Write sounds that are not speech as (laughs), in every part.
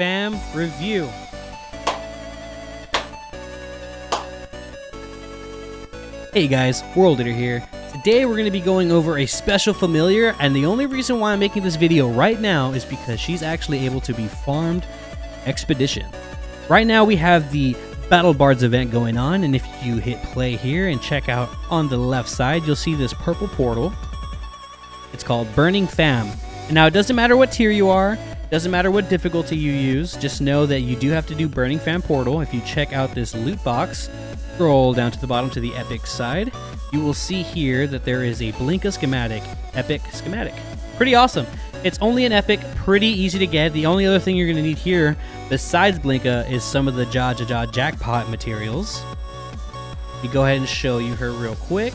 Fam review. Hey guys, World Eater here. Today we're going to be going over a special familiar, and the only reason why I'm making this video right now is because she's actually able to be farmed Expedition. Right now we have the Battle Bards event going on, and if you hit play here and check out on the left side, you'll see this purple portal. It's called Burning Fam. And now it doesn't matter what tier you are, doesn't matter what difficulty you use, just know that you do have to do Burning Fam portal. If you check out this loot box, scroll down to the bottom to the epic side, you will see here that there is a Blinka schematic, epic schematic. Pretty awesome. It's only an epic, pretty easy to get. The only other thing you're going to need here, besides Blinka, uh, is some of the Jah Jah jackpot materials. We go ahead and show you her real quick.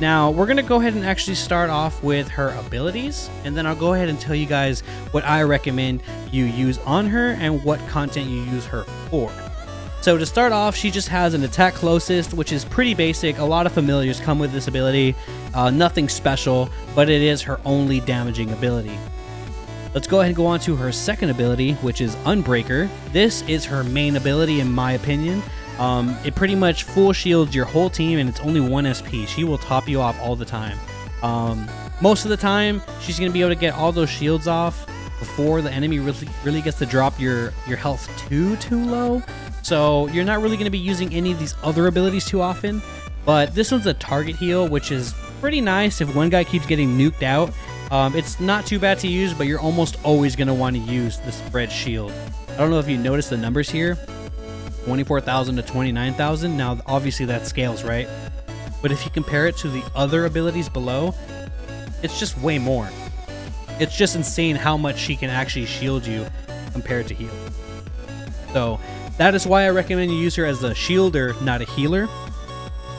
Now, we're going to go ahead and actually start off with her abilities, and then I'll go ahead and tell you guys what I recommend you use on her and what content you use her for. So to start off, she just has an attack closest, which is pretty basic. A lot of familiars come with this ability. Uh, nothing special, but it is her only damaging ability. Let's go ahead and go on to her second ability, which is Unbreaker. This is her main ability in my opinion. Um, it pretty much full shields your whole team and it's only 1 SP. She will top you off all the time. Um, most of the time, she's going to be able to get all those shields off before the enemy really, really gets to drop your, your health too, too low. So you're not really going to be using any of these other abilities too often. But this one's a target heal, which is pretty nice if one guy keeps getting nuked out. Um, it's not too bad to use, but you're almost always going to want to use the spread shield. I don't know if you noticed the numbers here. 24,000 to 29,000. Now, obviously that scales, right? But if you compare it to the other abilities below, it's just way more. It's just insane how much she can actually shield you compared to heal. So that is why I recommend you use her as a shielder, not a healer.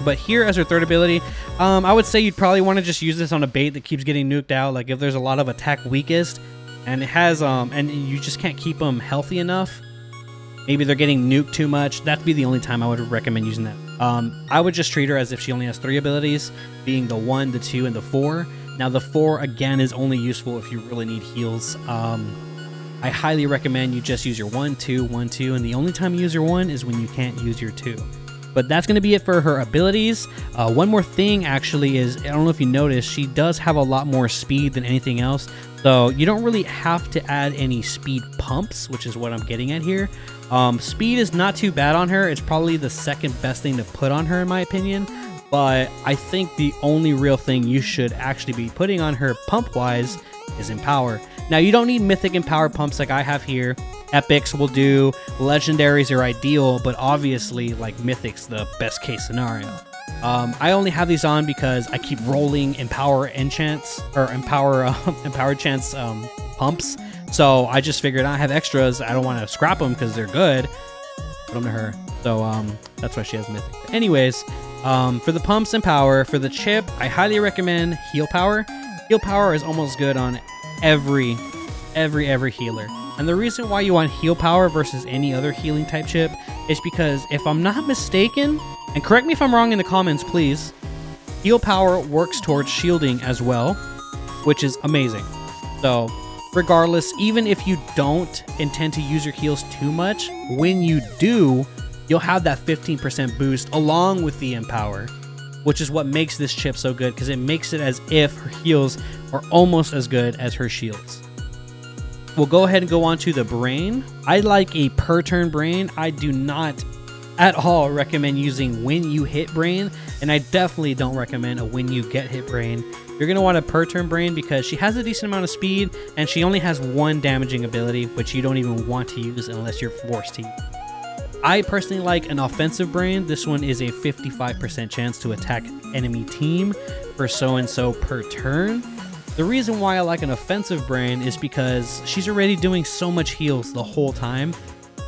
But here as her third ability, um, I would say you'd probably want to just use this on a bait that keeps getting nuked out. Like if there's a lot of attack weakest, and it has um, and you just can't keep them healthy enough. Maybe they're getting nuked too much. That'd be the only time I would recommend using that. Um, I would just treat her as if she only has three abilities, being the one, the two, and the four. Now the four again is only useful if you really need heals. Um, I highly recommend you just use your one, two, one, two, and the only time you use your one is when you can't use your two. But that's going to be it for her abilities. Uh, one more thing actually is, I don't know if you noticed, she does have a lot more speed than anything else. So you don't really have to add any speed pumps, which is what I'm getting at here. Um, speed is not too bad on her. It's probably the second best thing to put on her in my opinion. But I think the only real thing you should actually be putting on her pump wise is Empower. Now, you don't need Mythic Empower pumps like I have here. Epics will do, Legendaries are ideal, but obviously, like Mythic's the best case scenario. Um, I only have these on because I keep rolling Empower enchants, or Empower, (laughs) uh, Empower chance um, pumps. So I just figured I have extras. I don't want to scrap them because they're good. Put them to her. So um, that's why she has Mythic. But anyways, um, for the pumps and power, for the chip, I highly recommend Heal Power. Heal Power is almost good on every, every, every healer. And the reason why you want heal power versus any other healing type chip is because if I'm not mistaken, and correct me if I'm wrong in the comments, please, heal power works towards shielding as well, which is amazing. So, regardless, even if you don't intend to use your heals too much, when you do, you'll have that 15% boost along with the empower which is what makes this chip so good because it makes it as if her heals are almost as good as her shields. We'll go ahead and go on to the brain. I like a per turn brain. I do not at all recommend using when you hit brain, and I definitely don't recommend a when you get hit brain. You're going to want a per turn brain because she has a decent amount of speed and she only has one damaging ability, which you don't even want to use unless you're forced to. I personally like an offensive brain. This one is a 55% chance to attack enemy team for so and so per turn. The reason why I like an offensive brain is because she's already doing so much heals the whole time.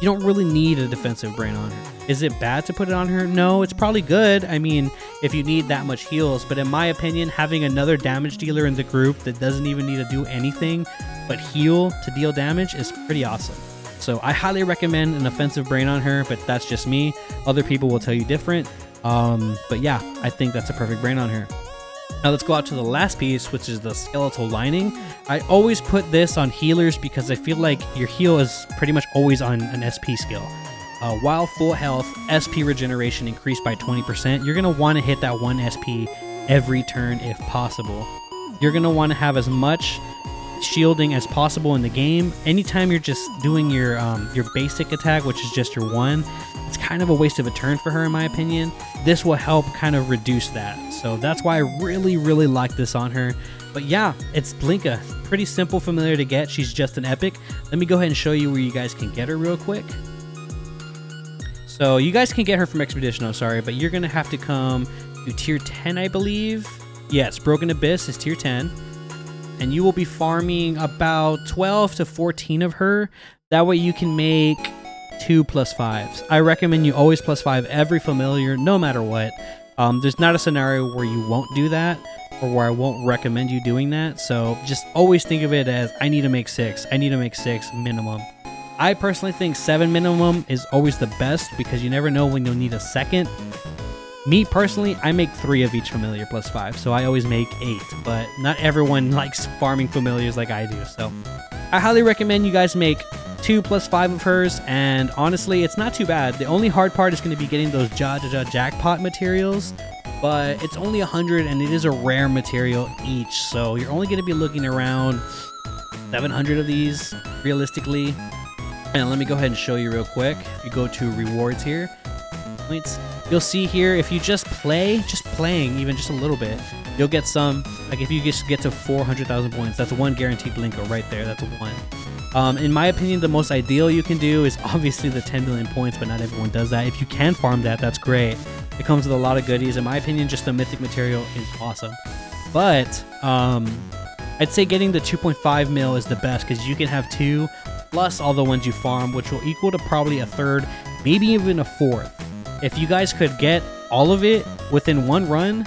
You don't really need a defensive brain on her. Is it bad to put it on her? No, it's probably good. I mean, if you need that much heals, but in my opinion, having another damage dealer in the group that doesn't even need to do anything but heal to deal damage is pretty awesome. So I highly recommend an offensive brain on her, but that's just me. Other people will tell you different. Um, but yeah, I think that's a perfect brain on her. Now let's go out to the last piece, which is the skeletal lining. I always put this on healers because I feel like your heal is pretty much always on an SP skill. Uh, while full health, SP regeneration increased by 20%, you're going to want to hit that 1 SP every turn if possible. You're going to want to have as much shielding as possible in the game. Anytime you're just doing your um, your basic attack, which is just your one, it's kind of a waste of a turn for her in my opinion. This will help kind of reduce that. So that's why I really, really like this on her. But yeah, it's Blinka. Pretty simple, familiar to get. She's just an epic. Let me go ahead and show you where you guys can get her real quick. So you guys can get her from Expedition, I'm sorry, but you're going to have to come to tier 10, I believe. Yes, Broken Abyss is tier 10. And you will be farming about 12 to 14 of her. That way you can make two plus fives. I recommend you always plus five every familiar, no matter what. Um, there's not a scenario where you won't do that or where I won't recommend you doing that. So just always think of it as I need to make six. I need to make six minimum. I personally think seven minimum is always the best because you never know when you'll need a second. Me personally, I make three of each familiar plus five, so I always make eight, but not everyone (laughs) likes farming familiars like I do, so I highly recommend you guys make two plus five of hers, and honestly, it's not too bad. The only hard part is going to be getting those Jaja jackpot materials, but it's only 100 and it is a rare material each, so you're only going to be looking around 700 of these realistically and let me go ahead and show you real quick. You go to rewards here, points, you'll see here if you just play, just playing even just a little bit, you'll get some. Like if you just get to 400,000 points, that's one guaranteed Blinka right there. That's one. Um, in my opinion, the most ideal you can do is (laughs) obviously the 10 million points, but not everyone does that. If you can farm that, that's great. It comes with a lot of goodies. In my opinion, just the mythic material is awesome. But um, I'd say getting the 2.5 mil is the best because you can have two plus all the ones you farm, which will equal to probably a third, maybe even a fourth. If you guys could get all of it within one run,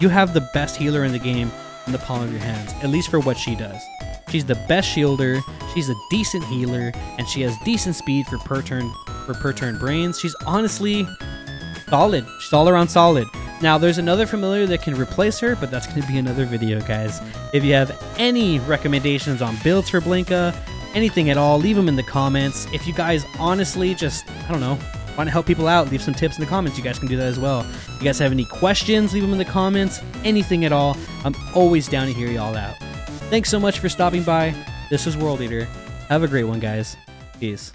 you have the best healer in the game in the palm of your hands, at least for what she does. She's the best shielder, she's a decent healer, and she has decent speed for per turn for per turn brains. She's honestly solid. She's all around solid. Now, there's another familiar that can replace her, but that's going to be another video, guys. If you have any recommendations on builds for Blinka, anything at all, leave them in the comments. If you guys honestly just, I don't know, want to help people out, leave some tips in the comments. You guys can do that as well. If you guys have any questions, leave them in the comments. Anything at all. I'm always down to hear y'all out. Thanks so much for stopping by. This is World Eater. Have a great one, guys. Peace.